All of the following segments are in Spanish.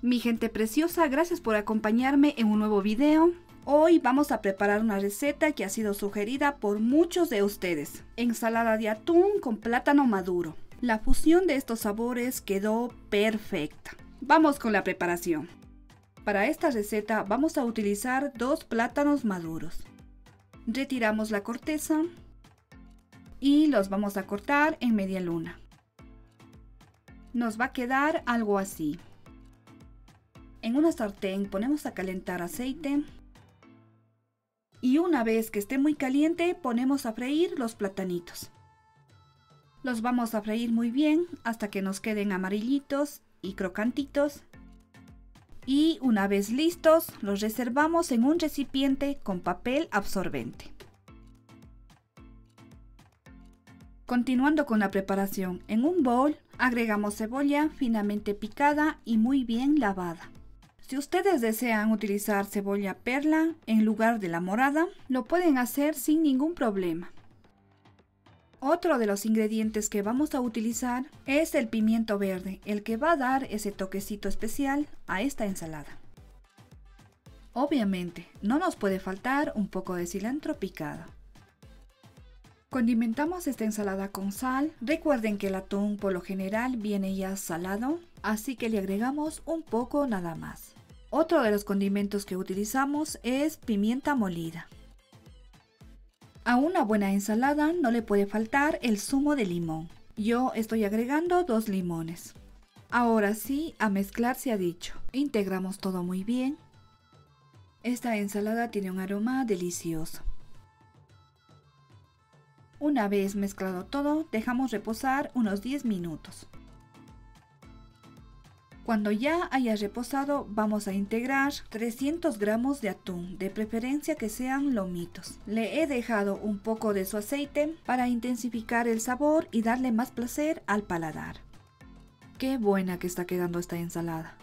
Mi gente preciosa, gracias por acompañarme en un nuevo video. Hoy vamos a preparar una receta que ha sido sugerida por muchos de ustedes. Ensalada de atún con plátano maduro. La fusión de estos sabores quedó perfecta. Vamos con la preparación. Para esta receta vamos a utilizar dos plátanos maduros. Retiramos la corteza y los vamos a cortar en media luna. Nos va a quedar algo así. En una sartén ponemos a calentar aceite y una vez que esté muy caliente ponemos a freír los platanitos. Los vamos a freír muy bien hasta que nos queden amarillitos y crocantitos. Y una vez listos, los reservamos en un recipiente con papel absorbente. Continuando con la preparación, en un bowl agregamos cebolla finamente picada y muy bien lavada. Si ustedes desean utilizar cebolla perla en lugar de la morada, lo pueden hacer sin ningún problema. Otro de los ingredientes que vamos a utilizar es el pimiento verde, el que va a dar ese toquecito especial a esta ensalada. Obviamente, no nos puede faltar un poco de cilantro picado. Condimentamos esta ensalada con sal. Recuerden que el atún por lo general viene ya salado, así que le agregamos un poco nada más. Otro de los condimentos que utilizamos es pimienta molida. A una buena ensalada no le puede faltar el zumo de limón. Yo estoy agregando dos limones. Ahora sí, a mezclar se ha dicho. Integramos todo muy bien. Esta ensalada tiene un aroma delicioso. Una vez mezclado todo, dejamos reposar unos 10 minutos. Cuando ya haya reposado vamos a integrar 300 gramos de atún, de preferencia que sean lomitos. Le he dejado un poco de su aceite para intensificar el sabor y darle más placer al paladar. Qué buena que está quedando esta ensalada.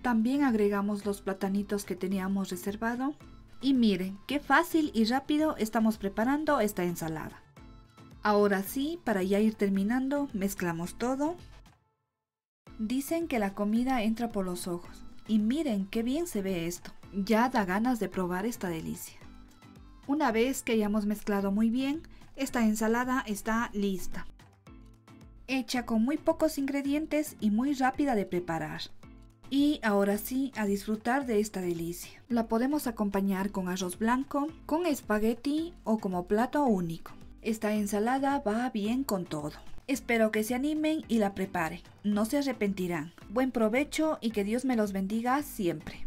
También agregamos los platanitos que teníamos reservado. Y miren, qué fácil y rápido estamos preparando esta ensalada. Ahora sí, para ya ir terminando, mezclamos todo Dicen que la comida entra por los ojos. Y miren qué bien se ve esto. Ya da ganas de probar esta delicia. Una vez que hayamos mezclado muy bien, esta ensalada está lista. Hecha con muy pocos ingredientes y muy rápida de preparar. Y ahora sí, a disfrutar de esta delicia. La podemos acompañar con arroz blanco, con espagueti o como plato único. Esta ensalada va bien con todo. Espero que se animen y la preparen. No se arrepentirán. Buen provecho y que Dios me los bendiga siempre.